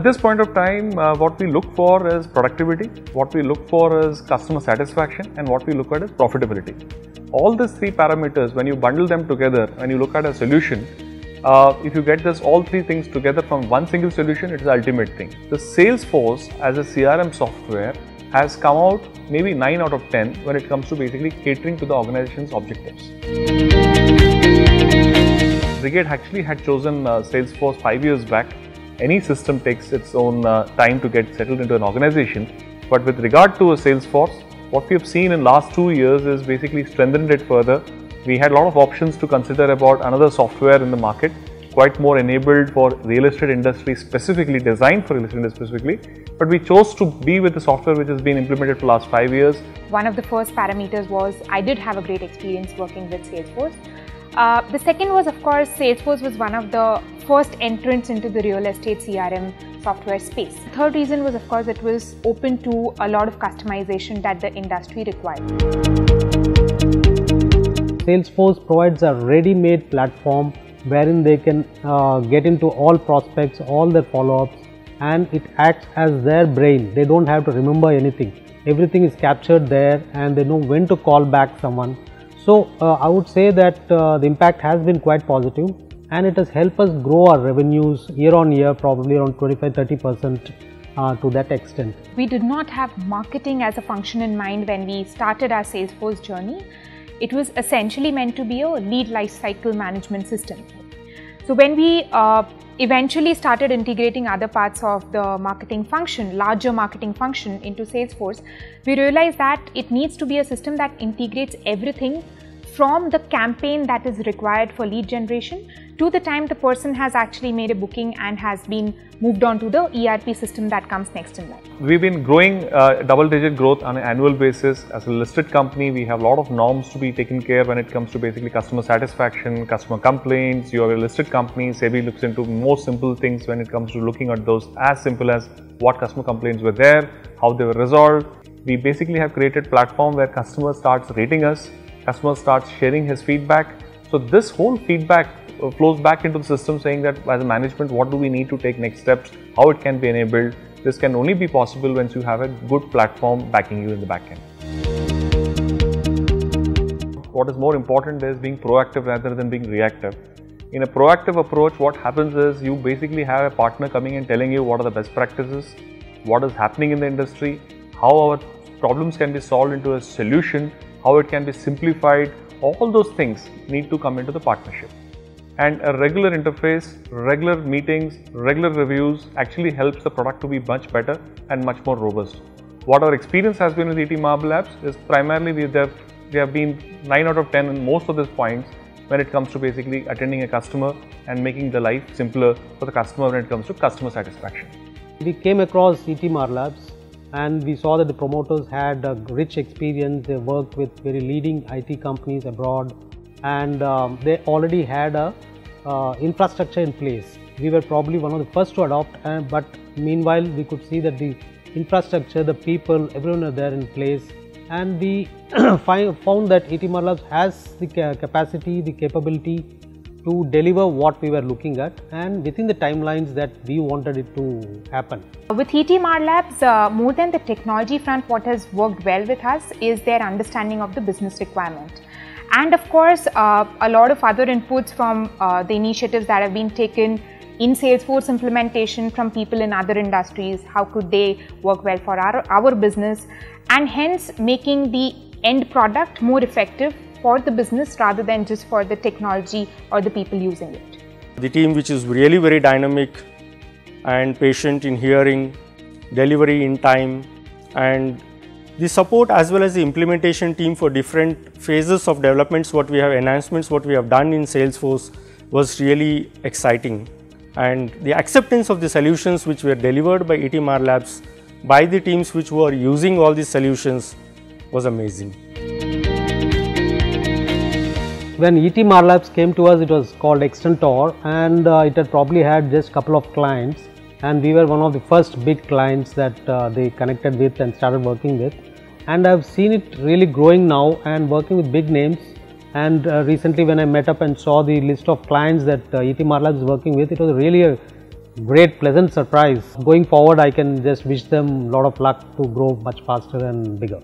At this point of time, uh, what we look for is productivity, what we look for is customer satisfaction, and what we look at is profitability. All these three parameters, when you bundle them together, when you look at a solution, uh, if you get this all three things together from one single solution, it is the ultimate thing. The Salesforce as a CRM software has come out maybe 9 out of 10 when it comes to basically catering to the organization's objectives. Brigade actually had chosen uh, Salesforce five years back. Any system takes its own uh, time to get settled into an organization, but with regard to a Salesforce, what we have seen in last two years is basically strengthened it further. We had a lot of options to consider about another software in the market, quite more enabled for real estate industry specifically, designed for real estate industry specifically. But we chose to be with the software which has been implemented for last five years. One of the first parameters was I did have a great experience working with Salesforce. Uh, the second was, of course, Salesforce was one of the first entrance into the real estate CRM software space. The third reason was, of course, it was open to a lot of customization that the industry required. Salesforce provides a ready-made platform wherein they can uh, get into all prospects, all their follow-ups, and it acts as their brain. They don't have to remember anything. Everything is captured there, and they know when to call back someone so, uh, I would say that uh, the impact has been quite positive and it has helped us grow our revenues year on year probably around 25 30 percent uh, to that extent. We did not have marketing as a function in mind when we started our Salesforce journey. It was essentially meant to be a lead lifecycle management system. So when we uh, eventually started integrating other parts of the marketing function, larger marketing function into Salesforce, we realized that it needs to be a system that integrates everything from the campaign that is required for lead generation to the time the person has actually made a booking and has been moved on to the ERP system that comes next in line. We've been growing uh, double digit growth on an annual basis. As a listed company, we have a lot of norms to be taken care when it comes to basically customer satisfaction, customer complaints. You are a listed company, SEBI looks into more simple things when it comes to looking at those as simple as what customer complaints were there, how they were resolved. We basically have created platform where customer starts rating us, customer starts sharing his feedback. So this whole feedback uh, flows back into the system saying that as a management, what do we need to take next steps, how it can be enabled. This can only be possible once you have a good platform backing you in the back end. What is more important is being proactive rather than being reactive. In a proactive approach, what happens is you basically have a partner coming and telling you what are the best practices, what is happening in the industry, how our problems can be solved into a solution, how it can be simplified. All those things need to come into the partnership and a regular interface, regular meetings, regular reviews actually helps the product to be much better and much more robust. What our experience has been with ET Marlabs is primarily we have, we have been 9 out of 10 in most of these points when it comes to basically attending a customer and making the life simpler for the customer when it comes to customer satisfaction. We came across ET Marlabs and we saw that the promoters had a rich experience. They worked with very leading IT companies abroad and um, they already had a uh, infrastructure in place. We were probably one of the first to adopt, uh, but meanwhile, we could see that the infrastructure, the people, everyone are there in place, and we found that ET Labs has the capacity, the capability to deliver what we were looking at and within the timelines that we wanted it to happen. With ET Marlabs, uh, more than the technology front, what has worked well with us is their understanding of the business requirement and of course uh, a lot of other inputs from uh, the initiatives that have been taken in Salesforce implementation from people in other industries, how could they work well for our, our business and hence making the end product more effective for the business rather than just for the technology or the people using it. The team which is really very dynamic and patient in hearing, delivery in time and the support as well as the implementation team for different phases of developments, what we have enhancements, what we have done in Salesforce was really exciting. And the acceptance of the solutions which were delivered by ET Marlabs by the teams which were using all these solutions was amazing. When ET Marlabs came to us, it was called Extentor and uh, it had probably had just a couple of clients and we were one of the first big clients that uh, they connected with and started working with and I've seen it really growing now and working with big names and uh, recently when I met up and saw the list of clients that uh, ET Marlabs is working with, it was really a great pleasant surprise. Going forward, I can just wish them a lot of luck to grow much faster and bigger.